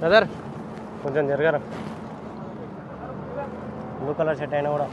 Brother కొంచెం జరగరా? Blue colour shirt అయినా కూడా.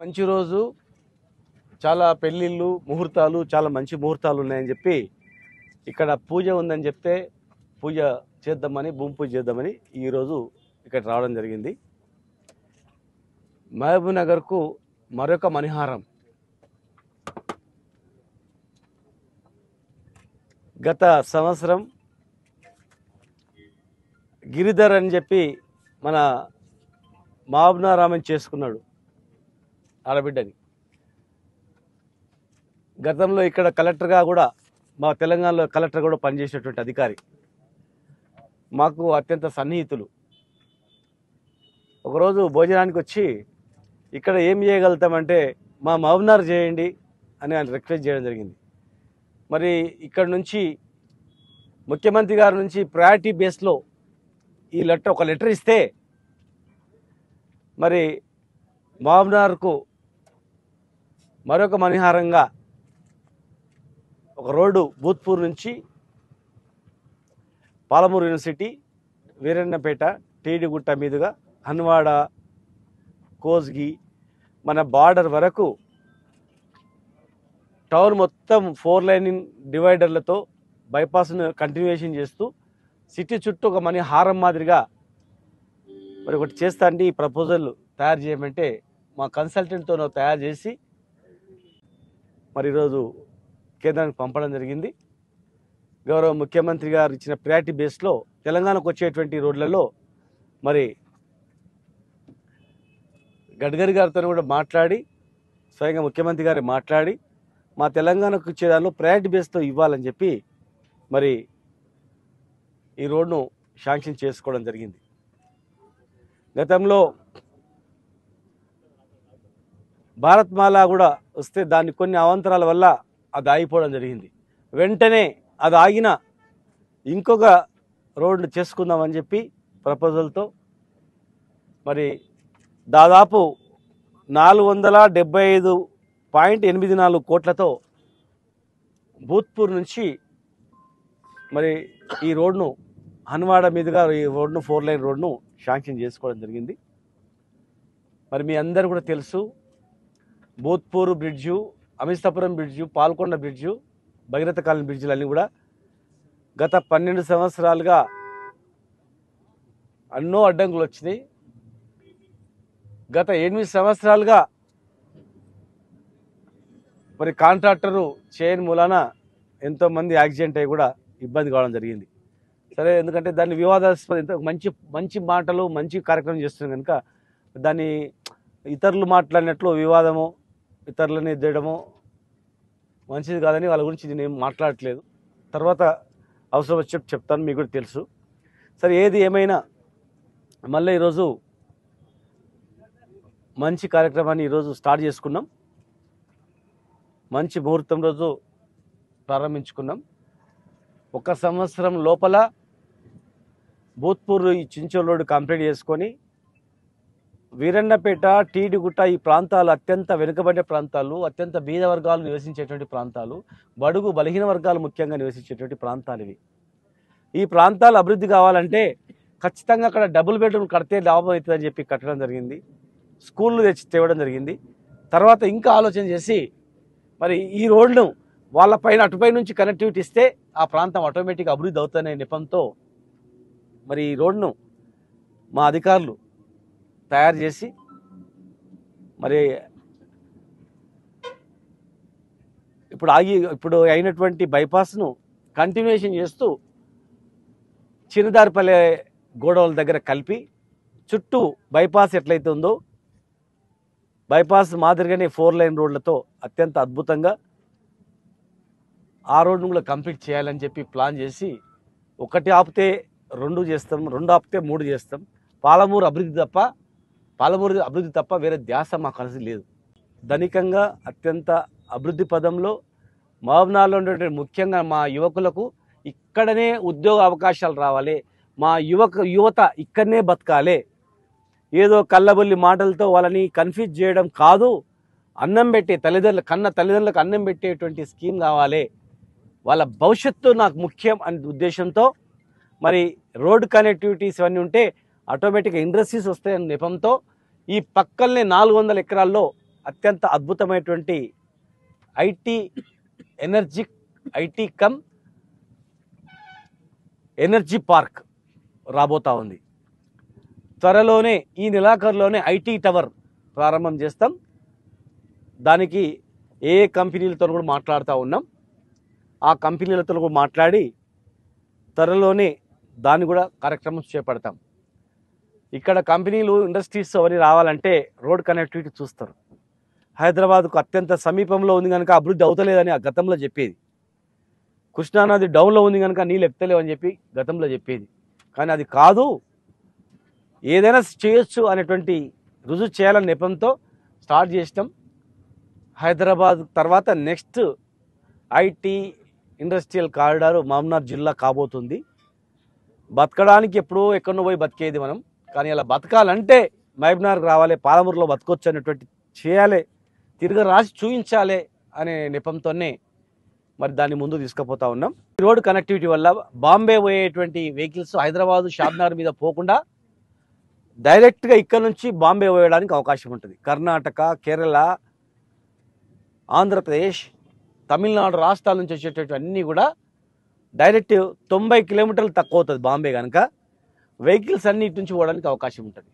మంచి రోజు చాలా పెళ్ళిళ్ళు ముహూర్తాలు చాలా మంచి ముహూర్తాలు ఉన్నాయని చెప్పి ఇక్కడ పూజ ఉందని చెప్తే పూజ చేద్దామని భూమి పూజ చేద్దామని ఈరోజు ఇక్కడ రావడం జరిగింది. మహబూబ్ నగర్కు మరొక మణిహారం. గత సంవత్సరం గిరిధర్ అని చెప్పి మన మహబూబ్నారామన్ చేసుకున్నాడు. ఆడబిడ్డని గతంలో ఇక్కడ కలెక్టర్గా కూడా మా తెలంగాణలో కలెక్టర్ కూడా పనిచేసినటువంటి అధికారి. మాకు అత్యంత సన్నిహితులు. ఒకరోజు భోజనానికి వచ్చి ఇక్కడ ఏం చేయగలుగుతామంటే మా మహబూబ్నగర్ చేయండి అని ఆయన రిక్వెస్ట్ చేయడం జరిగింది. మరి ఇక్కడ నుంచి ముఖ్యమంత్రి గారి నుంచి ప్రయారిటీ బేస్లో ఈ లెటర్ ఒక లెటర్ ఇస్తే మరి మహబూబ్నగర్కు మరొక మణిహారంగా ఒక రోడ్డు భూత్పూర్ నుంచి పాలమూరు యూనివర్సిటీ వీరన్నపేట టీడిగుట్ట మీదుగా హన్వాడ కోస్గి మన బార్డర్ వరకు టౌన్ మొత్తం ఫోర్ లైనింగ్ డివైడర్లతో బైపాస్ను కంటిన్యూషన్ చేస్తూ సిటీ చుట్టూ ఒక మనీ హారం మాదిరిగా మరి ఒకటి చేస్తా అండి ఈ ప్రపోజల్ తయారు చేయమంటే మా కన్సల్టెంట్తో తయారు చేసి మరి ఈరోజు కేంద్రానికి పంపడం జరిగింది. గౌరవ ముఖ్యమంత్రి గారు ఇచ్చిన ప్రయారిటీ బేస్లో తెలంగాణకు వచ్చేటువంటి రోడ్లలో మరి గడ్కరీ గారితో కూడా మాట్లాడి స్వయంగా ముఖ్యమంత్రి గారు మాట్లాడి మా తెలంగాణకు ఇచ్చే దానిలో ప్రయారిటీ బేస్తో ఇవ్వాలని చెప్పి మరి ఈ రోడ్ను శాంక్షన్ చేసుకోవడం జరిగింది. గతంలో భారత్ మాలా కూడా వస్తే దాన్ని కొన్ని అవాంతరాల వల్ల అది ఆగిపోవడం జరిగింది. వెంటనే అది ఆగిన ఇంకొక రోడ్డు చేసుకుందామని చెప్పి ప్రపోజల్తో మరి దాదాపు నాలుగు వందల డెబ్బై ఐదు పాయింట్ ఎనిమిది నాలుగు కోట్లతో భూత్పూర్ నుంచి మరి ఈ రోడ్ను హన్వాడ మీదుగా ఈ రోడ్ను ఫోర్ లైన్ రోడ్ను శాంక్షన్ చేసుకోవడం జరిగింది. మరి మీ అందరు కూడా తెలుసు Bhoothpur bridge Amistapuram bridge Palkonda bridge Bhagiratha colony బ్రిడ్జిలన్నీ కూడా గత పన్నెండు సంవత్సరాలుగా ఎన్నో అడ్డంకులు వచ్చినాయి. గత ఎనిమిది సంవత్సరాలుగా మరి కాంట్రాక్టరు చేయని మూలాన ఎంతోమంది యాక్సిడెంట్ అయ్యి కూడా ఇబ్బంది కావడం జరిగింది. సరే ఎందుకంటే దాన్ని వివాదాస్పద ఎంత మంచి మంచి మాటలు మంచి కార్యక్రమం చేస్తున్నాం కనుక దాన్ని ఇతరులు మాట్లాడినట్లు వివాదము ఇతరులని ఎద్దడము మంచిది కాదని వాళ్ళ గురించి నేను మాట్లాడట్లేదు. తర్వాత అవసరం వచ్చి చెప్తాను మీకు కూడా తెలుసు. సరే ఏది ఏమైనా మళ్ళీ ఈరోజు మంచి కార్యక్రమాన్ని ఈరోజు స్టార్ట్ చేసుకున్నాం. మంచి ముహూర్తం రోజు ప్రారంభించుకున్నాం. ఒక సంవత్సరం లోపల భూత్పూర్ ఈ చించోల్ రోడ్డు కంప్లీట్ చేసుకొని వీరన్నపేట టీడిగుట్ట ఈ ప్రాంతాలు అత్యంత వెనుకబడిన ప్రాంతాలు అత్యంత బీద వర్గాలు నివసించేటువంటి ప్రాంతాలు బడుగు బలహీన వర్గాలు ముఖ్యంగా నివసించేటువంటి ప్రాంతాలు ఇవి. ఈ ప్రాంతాలు అభివృద్ధి కావాలంటే ఖచ్చితంగా అక్కడ డబుల్ బెడ్రూమ్ కడితే లాభం అవుతుందని చెప్పి కట్టడం జరిగింది. స్కూళ్ళు తెచ్చి తేవడం జరిగింది. తర్వాత ఇంకా ఆలోచన చేసి మరి ఈ రోడ్ను వాళ్ళపైన అటుపై నుంచి కనెక్టివిటీ ఇస్తే ఆ ప్రాంతం ఆటోమేటిక్ అభివృద్ధి అవుతుందనే నెపంతో మరి ఈ రోడ్ను మా అధికారులు తయారు చేసి మరి ఇప్పుడు ఆగి ఇప్పుడు అయినటువంటి బైపాస్ను కంటిన్యూషన్ చేస్తూ చిరుదారిపల్లె గోడౌల దగ్గర కలిపి చుట్టూ బైపాస్ ఎట్లయితే ఉందో బైపాస్ మాదిరిగానే ఫోర్ లైన్ రోడ్లతో అత్యంత అద్భుతంగా ఆ రోడ్ను కూడా కంప్లీట్ చేయాలని చెప్పి ప్లాన్ చేసి ఒకటి ఆపితే రెండు చేస్తాం రెండు ఆపితే మూడు చేస్తాం. పాలమూరు అభివృద్ధి తప్ప పాలమూరు అభివృద్ధి తప్ప వేరే ధ్యాస మాకు కలిసి లేదు. ధనికంగా అత్యంత అభివృద్ధి పదంలో మహబూబ్నాలో ఉండేటువంటి ముఖ్యంగా మా యువకులకు ఇక్కడనే ఉద్యోగ అవకాశాలు రావాలి. మా యువక యువత ఇక్కడనే బతకాలి. ఏదో కళ్ళబొల్లి మాటలతో వాళ్ళని కన్ఫ్యూజ్ చేయడం కాదు. అన్నం పెట్టే తల్లిదండ్రులు కన్న తల్లిదండ్రులకు అన్నం పెట్టేటువంటి స్కీమ్ కావాలి. వాళ్ళ భవిష్యత్తు నాకు ముఖ్యం అనే ఉద్దేశంతో మరి రోడ్ కనెక్టివిటీస్ ఇవన్నీ ఉంటే ఆటోమేటిక్గా ఇండస్ట్రీస్ వస్తాయనే నెపంతో ఈ పక్కనే నాలుగు వందల ఎకరాల్లో అత్యంత అద్భుతమైనటువంటి IT energy IT cum energy park రాబోతా ఉంది. త్వరలోనే ఈ నెలాఖరులోనే ఐటీ టవర్ ప్రారంభం చేస్తాం. దానికి ఏ ఏ కంపెనీలతో కూడా మాట్లాడుతూ ఉన్నాం. ఆ కంపెనీలతో కూడా మాట్లాడి త్వరలోనే దాన్ని కూడా కార్యక్రమం చేపడతాం. ఇక్కడ కంపెనీలు ఇండస్ట్రీస్ అవన్నీ రావాలంటే రోడ్ కనెక్టివిటీ చూస్తారు. హైదరాబాద్కు అత్యంత సమీపంలో ఉంది కనుక అభివృద్ధి అవుతలేదని ఆ గతంలో చెప్పేది. కృష్ణానది డౌన్లో ఉంది కనుక నీళ్ళు ఎక్కలేవు అని చెప్పి గతంలో చెప్పేది. కానీ అది కాదు. ఏదైనా చేయొచ్చు అనేటువంటి రుజువు చేయాలనే నెపంతో స్టార్ట్ చేసినాం. హైదరాబాద్ తర్వాత next IT industrial corridor Mamnoor జిల్లా కాబోతుంది. బతకడానికి ఎప్పుడో ఎక్కడో పోయి బతికేది మనం. కానీ అలా బతకాలంటే మహబూబ్నగర్కి రావాలి పాలమూరులో బతకొచ్చు అనేటువంటి చేయాలి తిరిగి రాసి చూపించాలి అనే నెపంతోనే మరి దాన్ని ముందు తీసుకుపోతా ఉన్నాం. ఈ రోడ్ కనెక్టివిటీ వల్ల బాంబే పోయేటువంటి వెహికల్స్ హైదరాబాదు షాబ్నగర్ మీద పోకుండా డైరెక్ట్గా ఇక్కడ నుంచి బాంబే పోయడానికి అవకాశం ఉంటుంది. కర్ణాటక కేరళ ఆంధ్రప్రదేశ్ తమిళనాడు రాష్ట్రాల నుంచి వచ్చేటటువంటి అన్నీ కూడా డైరెక్ట్ తొంభై కిలోమీటర్లు తక్కువ అవుతుంది బాంబే కనుక. వెహికల్స్ అన్ని ఇటు నుంచి పోవడానికి అవకాశం ఉంటుంది.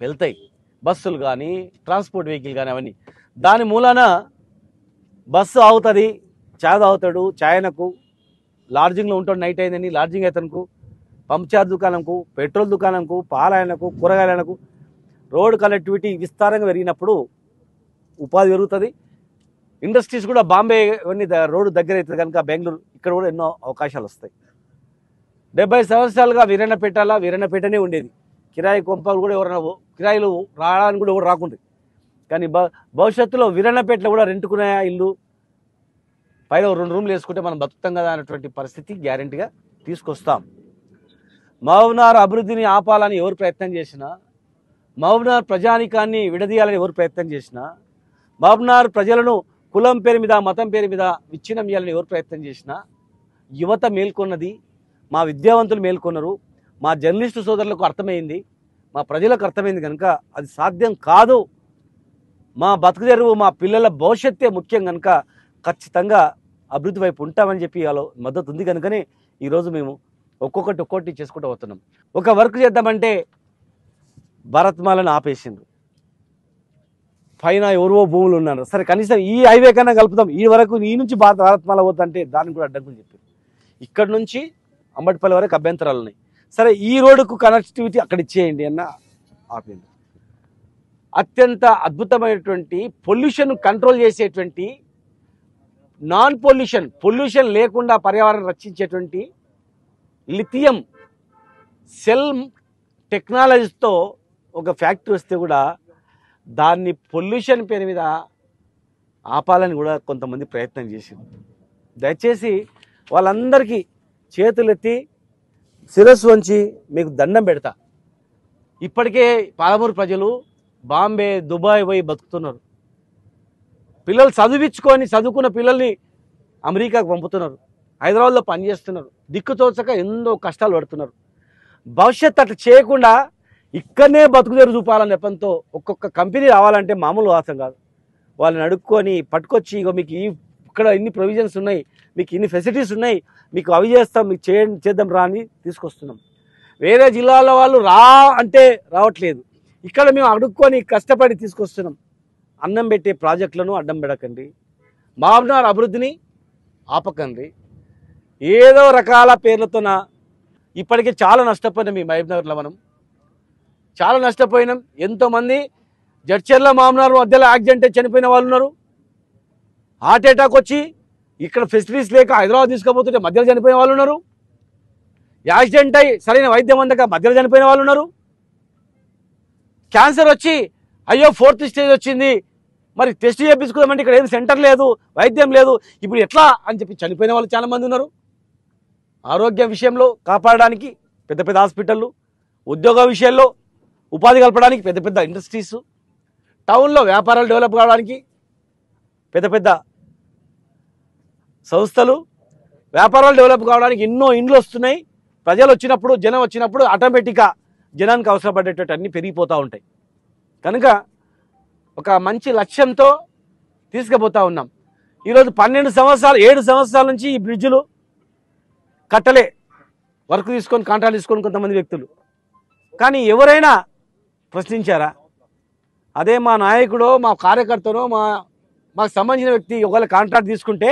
వెళ్తాయి. బస్సులు కానీ ట్రాన్స్పోర్ట్ వెహికల్ కానీ అవన్నీ. దాని మూలాన బస్సు ఆగుతుంది చాయ్ తాగుతాడు చాయనకు లాడ్జింగ్లో ఉంటాడు నైట్ అయిందని లాడ్జింగ్ అతనుకు పంచార్ దుకాణంకు పెట్రోల్ దుకాణంకు పాలాయనకు కూరగాయలకు రోడ్ కనెక్టివిటీ విస్తారంగా పెరిగినప్పుడు ఉపాధి పెరుగుతుంది. ఇండస్ట్రీస్ కూడా బాంబే ఇవన్నీ ద- రోడ్డు దగ్గర అవుతుంది కనుక బెంగళూరు ఇక్కడ కూడా ఎన్నో అవకాశాలు వస్తాయి. డెబ్బై సంవత్సరాలుగా వీరన్నపేటలా వీరన్నపేటనే ఉండేది. కిరాయి కొంపలు కూడా ఎవరైనా కిరాయిలు రావడానికి కూడా ఎవరు రాకుంది కానీ భ భవిష్యత్తులో వీరన్నపేటలో కూడా రెంటుకున్నాయా ఇల్లు? పైన రెండు రూమ్లు వేసుకుంటే మనం బతుకుతాం కదా అనేటువంటి పరిస్థితి గ్యారెంటీగా తీసుకొస్తాం. మౌనార్ అభివృద్ధిని ఆపాలని ఎవరు ప్రయత్నం చేసినా మౌనార్ ప్రజానికాన్ని విడదీయాలని ఎవరు ప్రయత్నం చేసినా మౌనార్ ప్రజలను కులం పేరు మీద మతం పేరు మీద విచ్ఛిన్నం చేయాలని ఎవరు ప్రయత్నం చేసినా యువత మేల్కొన్నది మా విద్యావంతులు మేల్కొన్నారు. మా జర్నలిస్టు సోదరులకు అర్థమైంది. మా ప్రజలకు అర్థమైంది కనుక అది సాధ్యం కాదు. మా బతుకు తెరువు మా పిల్లల భవిష్యత్తే ముఖ్యం కనుక ఖచ్చితంగా అభివృద్ధి వైపు ఉంటామని చెప్పి వాళ్ళ మద్దతు ఉంది కనుకనే ఈరోజు మేము ఒక్కొక్కటి ఒక్కొక్కటి చేసుకుంటూ పోతున్నాం. ఒక వర్క్ చేద్దామంటే భరత్మాలను ఆపేసిండ్రు. పైన ఎవరో భూములు ఉన్నారు. సరే కనీసం ఈ హైవే కన్నా కలుపుతాం ఈ వరకు ఈ నుంచి భారత భారత్మాల పోతుంటే దానికి కూడా అడ్డంకులు చెప్పారు. ఇక్కడ నుంచి అంబటిపల్లి వరకు అభ్యంతరాలు ఉన్నాయి సరే ఈ రోడ్డుకు కనెక్టివిటీ అక్కడ ఇచ్చేయండి అన్న ఆపింది అత్యంత అద్భుతమైనటువంటి పొల్యూషన్ కంట్రోల్ చేసేటువంటి నాన్ పొల్యూషన్ పొల్యూషన్ లేకుండా పర్యావరణం రక్షించేటువంటి లిథియం సెల్ టెక్నాలజీతో ఒక ఫ్యాక్టరీ వస్తే కూడా దాన్ని పొల్యూషన్ పేరు మీద ఆపాలని కూడా కొంతమంది ప్రయత్నం చేసింది దయచేసి వాళ్ళందరికీ చేతులెత్తి శిరస్సు వంచి మీకు దండం పెడతా. ఇప్పటికే పాలమూరు ప్రజలు బాంబే దుబాయ్ పోయి బతుకుతున్నారు. పిల్లలు చదివించుకొని చదువుకున్న పిల్లల్ని అమెరికాకు పంపుతున్నారు. హైదరాబాద్లో పనిచేస్తున్నారు. దిక్కుతోచక ఎన్నో కష్టాలు పడుతున్నారు. భవిష్యత్ అట్లా చేయకుండా ఇక్కడనే బతుకుదేరు చూపాలని నెపంతో ఒక్కొక్క కంపెనీ రావాలంటే మామూలు వాసం కాదు. వాళ్ళని అడుక్కొని పట్టుకొచ్చి ఇగో మీకు ఈ ఇక్కడ ఇన్ని ప్రొవిజన్స్ ఉన్నాయి. మీకు ఇన్ని ఫెసిలిటీస్ ఉన్నాయి మీకు అవి చేస్తాం మీకు చే చేద్దాం రా అని తీసుకొస్తున్నాం. వేరే జిల్లాల వాళ్ళు రా అంటే రావట్లేదు. ఇక్కడ మేము అడుక్కొని కష్టపడి తీసుకొస్తున్నాం. అన్నం పెట్టే ప్రాజెక్టులను అడ్డం పెడకండి. మామ్నార్ అభివృద్ధిని ఆపకండి. ఏదో రకాల పేర్లతోన ఇప్పటికే చాలా నష్టపోయినాం ఈ మహబూబ్నగర్లో మనం. చాలా నష్టపోయినాం. ఎంతోమంది జడ్చర్ల మామనార్ మధ్యలో యాక్సిడెంట్ చనిపోయిన వాళ్ళు ఉన్నారు. హార్ట్ అటాక్ వచ్చి ఇక్కడ ఫెసిలిటీస్ లేక హైదరాబాద్ తీసుకుపోతుంటే మధ్యలో చనిపోయిన వాళ్ళు ఉన్నారు. యాక్సిడెంట్ అయి సరైన వైద్యం అందక మధ్యలో చనిపోయిన వాళ్ళు ఉన్నారు. క్యాన్సర్ వచ్చి అయ్యో ఫోర్త్ స్టేజ్ వచ్చింది. మరి టెస్ట్ చేయించుకోదామంటే ఇక్కడ ఏం సెంటర్ లేదు వైద్యం లేదు. ఇప్పుడు ఎట్లా అని చెప్పి చనిపోయిన వాళ్ళు చాలామంది ఉన్నారు. ఆరోగ్య విషయంలో కాపాడడానికి పెద్ద పెద్ద హాస్పిటళ్ళు ఉద్యోగ విషయాల్లో ఉపాధి కల్పడానికి పెద్ద పెద్ద ఇండస్ట్రీస్ టౌన్లో వ్యాపారాలు డెవలప్ కావడానికి పెద్ద పెద్ద సంస్థలు వ్యాపారాలు డెవలప్ కావడానికి ఎన్నో ఇండ్లు వస్తున్నాయి. ప్రజలు వచ్చినప్పుడు జనం వచ్చినప్పుడు ఆటోమేటిక్గా జనానికి అవసరపడేటట్టు అన్నీ పెరిగిపోతూ ఉంటాయి. కనుక ఒక మంచి లక్ష్యంతో తీసుకుపోతా ఉన్నాం. ఈరోజు పన్నెండు సంవత్సరాలు ఏడు సంవత్సరాల నుంచి ఈ బ్రిడ్జ్లు కట్టలే. వర్క్ తీసుకొని కాంట్రాక్ట్ తీసుకొని కొంతమంది వ్యక్తులు. కానీ ఎవరైనా ప్రశ్నించారా? అదే మా నాయకుడో మా కార్యకర్తనో మా మాకు సంబంధించిన వ్యక్తి ఒకవేళ కాంట్రాక్ట్ తీసుకుంటే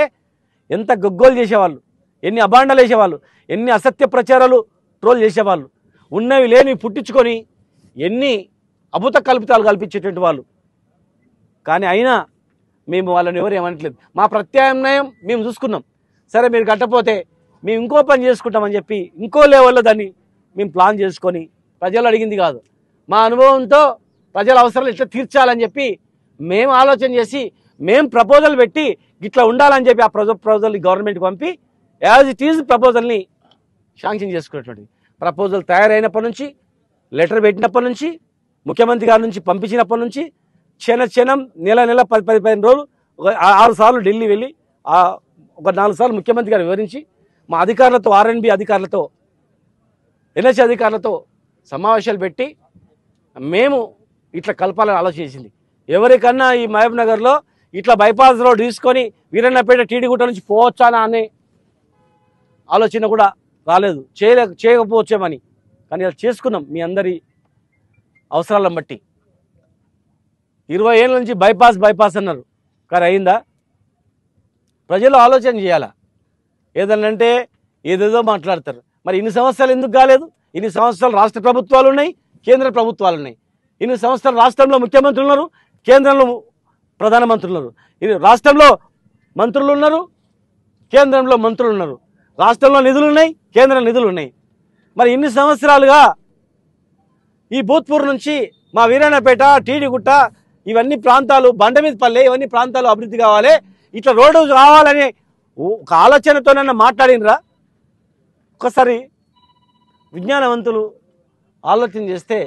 ఎంత గగ్గోలు చేసేవాళ్ళు ఎన్ని అభాండాలు వేసేవాళ్ళు ఎన్ని అసత్య ప్రచారాలు ట్రోల్ చేసేవాళ్ళు. ఉన్నవి లేనివి పుట్టించుకొని ఎన్ని అభూత కల్పితాలు కల్పించేటువంటి వాళ్ళు. కానీ అయినా మేము వాళ్ళని ఎవరు ఏమనట్లేదు. మా ప్రత్యామ్నాయం మేము చూసుకున్నాం. సరే మీరు కట్టపోతే మేము ఇంకో పని చేసుకుంటామని చెప్పి ఇంకో లెవెల్లో దాన్ని మేము ప్లాన్ చేసుకొని ప్రజలు అడిగింది కాదు. మా అనుభవంతో ప్రజల అవసరాలు ఇట్లా తీర్చాలని చెప్పి మేము ఆలోచన చేసి మేము ప్రపోజల్ పెట్టి ఇట్లా ఉండాలని చెప్పి ఆ ప్రజ ప్రపోజల్ని గవర్నమెంట్కి పంపి యాజ్ ఇట్ ఈజ్ ప్రపోజల్ని శాంక్షన్ చేసుకునేటువంటి ప్రపోజల్ తయారైనప్పటి నుంచి లెటర్ పెట్టినప్పటి నుంచి ముఖ్యమంత్రి గారి నుంచి పంపించినప్పటి నుంచి క్షణ క్షణం నెల నెల పది పది పదిహేను రోజులు ఒక ఆ- ఆరు సార్లు ఢిల్లీ వెళ్ళి ఒక నాలుగు సార్లు ముఖ్యమంత్రి గారు వివరించి మా అధికారులతో ఆర్ఎన్బి అధికారులతో ఎన్హెచ్ అధికారులతో సమావేశాలు పెట్టి మేము ఇట్లా కలపాలని ఆలోచించింది ఎవరికన్నా ఈ మహబూబ్ నగర్లో ఇట్లా బైపాస్ రోడ్ తీసుకొని వీరన్నపేట టీడీగుట్ట నుంచి పోవచ్చానా అనే ఆలోచన కూడా రాలేదు. చేయలే చేయకపోవచ్చేమని కానీ అలా చేసుకున్నాం మీ అందరి అవసరాలను బట్టి. ఇరవై ఏళ్ళ నుంచి బైపాస్ బైపాస్ అన్నారు. కానీ అయిందా? ప్రజలు ఆలోచన చేయాలా? ఏదన్నంటే ఏదేదో మాట్లాడతారు. మరి ఇన్ని సంవత్సరాలు ఎందుకు కాలేదు? ఇన్ని సంవత్సరాలు రాష్ట్ర ప్రభుత్వాలు ఉన్నాయి కేంద్ర ప్రభుత్వాలు ఉన్నాయి. ఇన్ని సంవత్సరాలు రాష్ట్రంలో ముఖ్యమంత్రులు ఉన్నారు కేంద్రంలో ప్రధానమంత్రులు ఉన్నారు ఇది రాష్ట్రంలో మంత్రులు ఉన్నారు కేంద్రంలో మంత్రులు ఉన్నారు. రాష్ట్రంలో నిధులు ఉన్నాయి కేంద్ర నిధులు ఉన్నాయి. మరి ఇన్ని సంవత్సరాలుగా ఈ భూత్పూర్ నుంచి మా వీరాణపేట టీడీగుట్ట ఇవన్నీ ప్రాంతాలు బండమీదపల్లె ఇవన్నీ ప్రాంతాలు అభివృద్ధి కావాలి. ఇట్లా రోడ్డు రావాలని ఒక ఆలోచనతోనన్నా మాట్లాడినరా? ఒకసారి విజ్ఞానవంతులు ఆలోచన చేస్తే